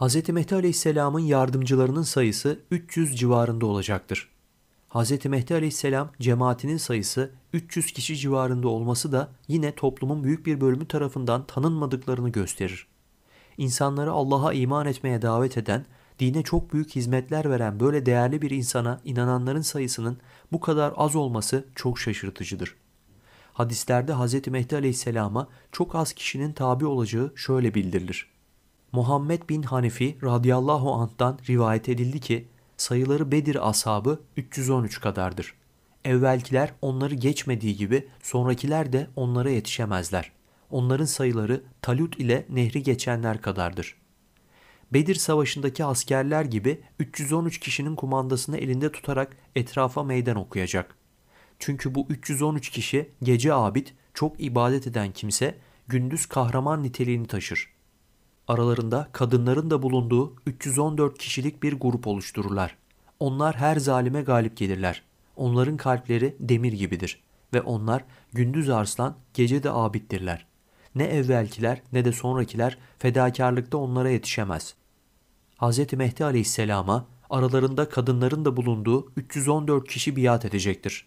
Hz. Mehdi Aleyhisselam'ın yardımcılarının sayısı 300 civarında olacaktır. Hz. Mehdi Aleyhisselam cemaatinin sayısı 300 kişi civarında olması da yine toplumun büyük bir bölümü tarafından tanınmadıklarını gösterir. İnsanları Allah'a iman etmeye davet eden, dine çok büyük hizmetler veren böyle değerli bir insana inananların sayısının bu kadar az olması çok şaşırtıcıdır. Hadislerde Hz. Mehdi Aleyhisselam'a çok az kişinin tabi olacağı şöyle bildirilir. Muhammed bin Hanefi radıyallahu anh'tan rivayet edildi ki sayıları Bedir ashabı 313 kadardır. Evvelkiler onları geçmediği gibi sonrakiler de onlara yetişemezler. Onların sayıları Talut ile nehri geçenler kadardır. Bedir Savaşı'ndaki askerler gibi 313 kişinin kumandasını elinde tutarak etrafa meydan okuyacak. Çünkü bu 313 kişi gece abid, çok ibadet eden kimse, gündüz kahraman niteliğini taşır. Aralarında kadınların da bulunduğu 314 kişilik bir grup oluştururlar. Onlar her zalime galip gelirler. Onların kalpleri demir gibidir ve onlar gündüz arslan, gece de abittirler. Ne evvelkiler ne de sonrakiler fedakarlıkta onlara yetişemez. Hz. Mehdi aleyhisselama aralarında kadınların da bulunduğu 314 kişi biat edecektir.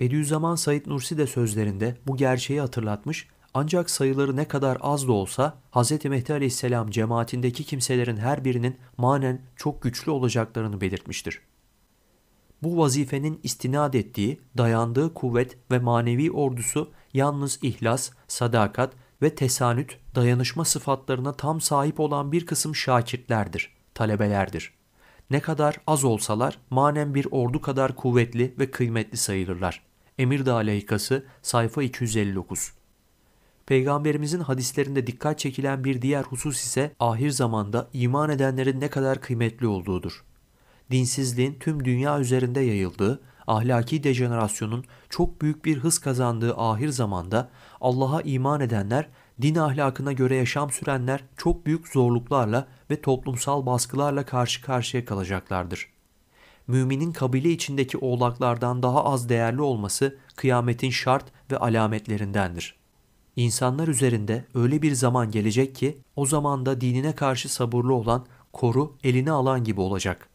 Bediüzzaman Said Nursi de sözlerinde bu gerçeği hatırlatmış ancak sayıları ne kadar az da olsa Hz. Mehdi aleyhisselam cemaatindeki kimselerin her birinin manen çok güçlü olacaklarını belirtmiştir. Bu vazifenin istinad ettiği, dayandığı kuvvet ve manevi ordusu yalnız ihlas, sadakat ve tesanüt, dayanışma sıfatlarına tam sahip olan bir kısım şakirtlerdir, talebelerdir. Ne kadar az olsalar manen bir ordu kadar kuvvetli ve kıymetli sayılırlar. Emirdağ Layıkası sayfa 259 Peygamberimizin hadislerinde dikkat çekilen bir diğer husus ise ahir zamanda iman edenlerin ne kadar kıymetli olduğudur. Dinsizliğin tüm dünya üzerinde yayıldığı, ahlaki dejenerasyonun çok büyük bir hız kazandığı ahir zamanda Allah'a iman edenler, din ahlakına göre yaşam sürenler çok büyük zorluklarla ve toplumsal baskılarla karşı karşıya kalacaklardır. Müminin kabile içindeki oğlaklardan daha az değerli olması kıyametin şart ve alametlerindendir. İnsanlar üzerinde öyle bir zaman gelecek ki o zaman da dinine karşı sabırlı olan koru eline alan gibi olacak.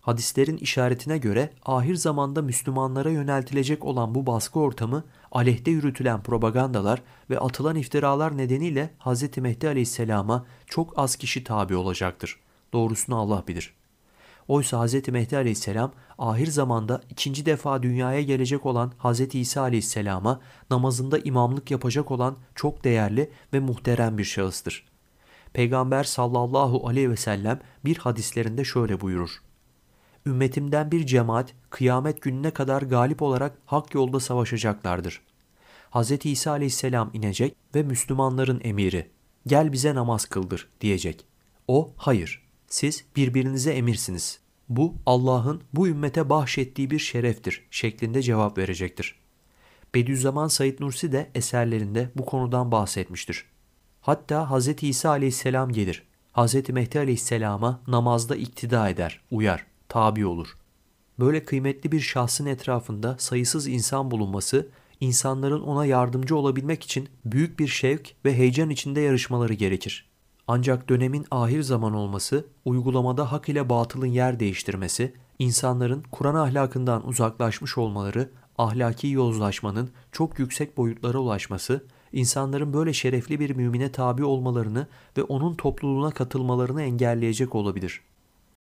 Hadislerin işaretine göre ahir zamanda Müslümanlara yöneltilecek olan bu baskı ortamı aleyhte yürütülen propagandalar ve atılan iftiralar nedeniyle Hz. Mehdi Aleyhisselam'a çok az kişi tabi olacaktır. Doğrusunu Allah bilir. Oysa Hz. Mehdi Aleyhisselam ahir zamanda ikinci defa dünyaya gelecek olan Hz. İsa Aleyhisselam'a namazında imamlık yapacak olan çok değerli ve muhterem bir şahıstır. Peygamber sallallahu aleyhi ve sellem bir hadislerinde şöyle buyurur. Ümmetimden bir cemaat kıyamet gününe kadar galip olarak hak yolda savaşacaklardır. Hz. İsa aleyhisselam inecek ve Müslümanların emiri gel bize namaz kıldır diyecek. O hayır siz birbirinize emirsiniz. Bu Allah'ın bu ümmete bahşettiği bir şereftir şeklinde cevap verecektir. Bediüzzaman Said Nursi de eserlerinde bu konudan bahsetmiştir. Hatta Hz. İsa aleyhisselam gelir. Hz. Mehdi aleyhisselama namazda iktida eder, uyar, tabi olur. Böyle kıymetli bir şahsın etrafında sayısız insan bulunması, insanların ona yardımcı olabilmek için büyük bir şevk ve heyecan içinde yarışmaları gerekir. Ancak dönemin ahir zaman olması, uygulamada hak ile batılın yer değiştirmesi, insanların Kur'an ahlakından uzaklaşmış olmaları, ahlaki yozlaşmanın çok yüksek boyutlara ulaşması, insanların böyle şerefli bir mümine tabi olmalarını ve onun topluluğuna katılmalarını engelleyecek olabilir.